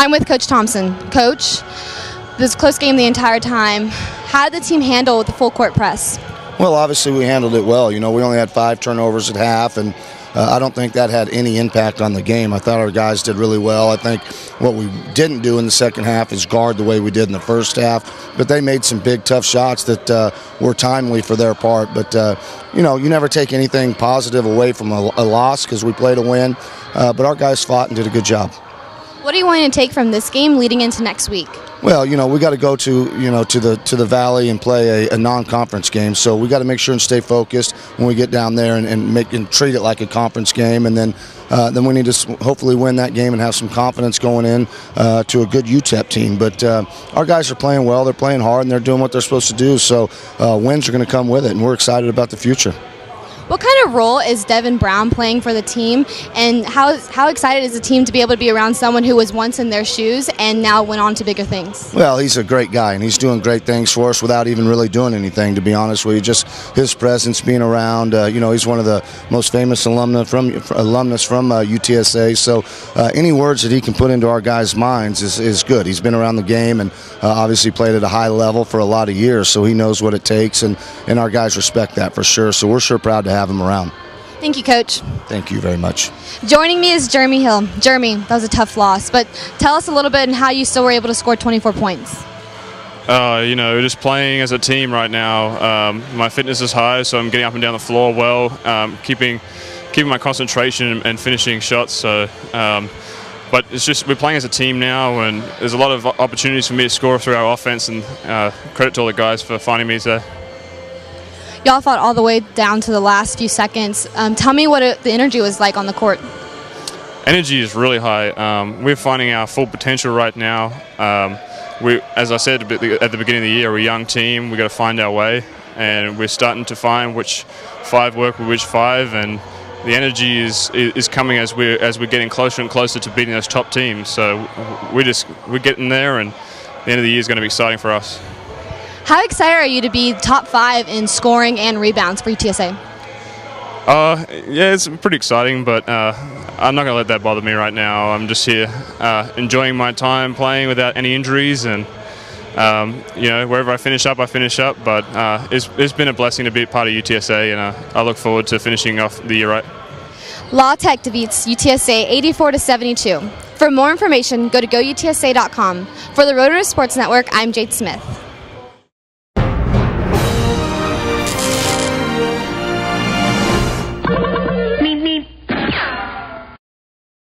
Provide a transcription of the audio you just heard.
I'm with Coach Thompson. Coach, this close game the entire time. How did the team handle the full court press? Well, obviously we handled it well. You know, we only had five turnovers at half, and uh, I don't think that had any impact on the game. I thought our guys did really well. I think what we didn't do in the second half is guard the way we did in the first half. But they made some big, tough shots that uh, were timely for their part. But uh, you know, you never take anything positive away from a, a loss because we played a win. Uh, but our guys fought and did a good job. What are you wanting to take from this game leading into next week? Well, you know, we got to go to you know to the to the valley and play a, a non-conference game. So we got to make sure and stay focused when we get down there and, and make and treat it like a conference game. And then uh, then we need to hopefully win that game and have some confidence going in uh, to a good UTEP team. But uh, our guys are playing well. They're playing hard and they're doing what they're supposed to do. So uh, wins are going to come with it, and we're excited about the future. What kind of role is Devin Brown playing for the team, and how how excited is the team to be able to be around someone who was once in their shoes and now went on to bigger things? Well, he's a great guy, and he's doing great things for us without even really doing anything. To be honest with you, just his presence, being around. Uh, you know, he's one of the most famous alumnus from alumnus from uh, UTSA. So uh, any words that he can put into our guys' minds is, is good. He's been around the game and uh, obviously played at a high level for a lot of years, so he knows what it takes, and and our guys respect that for sure. So we're sure proud to have have him around. Thank you, Coach. Thank you very much. Joining me is Jeromie Hill. Jeromie, that was a tough loss, but tell us a little bit and how you still were able to score 24 points. Uh, you know, just playing as a team right now. Um, my fitness is high, so I'm getting up and down the floor well, um, keeping keeping my concentration and finishing shots. So, um, but it's just we're playing as a team now, and there's a lot of opportunities for me to score through our offense. And uh, credit to all the guys for finding me there y'all fought all the way down to the last few seconds. Um, tell me what it, the energy was like on the court. Energy is really high. Um, we're finding our full potential right now. Um, we, as I said at the beginning of the year, we're a young team. We've got to find our way, and we're starting to find which five work with which five, and the energy is is coming as we're as we're getting closer and closer to beating those top teams. So we're just we're getting there, and the end of the year is going to be exciting for us. How excited are you to be top five in scoring and rebounds for UTSA? Uh, yeah, it's pretty exciting, but uh, I'm not going to let that bother me right now. I'm just here uh, enjoying my time playing without any injuries, and um, you know, wherever I finish up, I finish up. But uh, it's, it's been a blessing to be part of UTSA, and uh, I look forward to finishing off the year right. La Tech defeats UTSA 84 to 72. For more information, go to goutsa.com. For the Road Sports Network, I'm Jade Smith.